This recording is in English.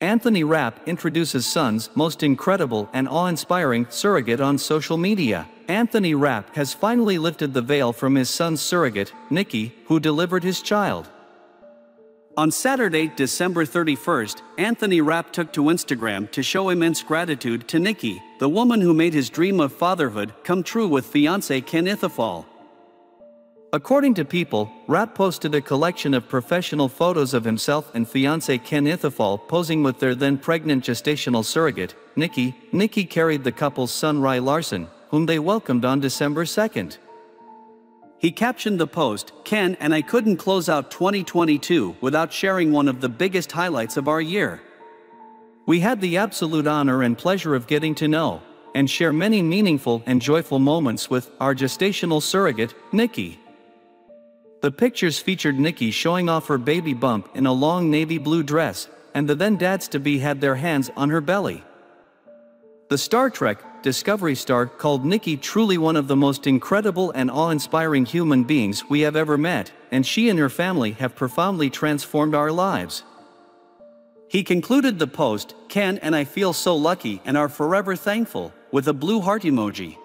Anthony Rapp introduces son's most incredible and awe-inspiring surrogate on social media. Anthony Rapp has finally lifted the veil from his son's surrogate, Nikki, who delivered his child. On Saturday, December 31st, Anthony Rapp took to Instagram to show immense gratitude to Nikki, the woman who made his dream of fatherhood come true with fiance Ken Ithiphol. According to People, Rapp posted a collection of professional photos of himself and fiancée Ken Ithiphol posing with their then pregnant gestational surrogate, Nikki. Nikki carried the couple's son Rai Larson, whom they welcomed on December 2nd. He captioned the post, Ken and I couldn't close out 2022 without sharing one of the biggest highlights of our year. We had the absolute honor and pleasure of getting to know and share many meaningful and joyful moments with our gestational surrogate, Nikki. The pictures featured Nikki showing off her baby bump in a long navy blue dress, and the then dads-to-be had their hands on her belly. The Star Trek Discovery star called Nikki truly one of the most incredible and awe-inspiring human beings we have ever met, and she and her family have profoundly transformed our lives. He concluded the post, Ken and I feel so lucky and are forever thankful, with a blue heart emoji.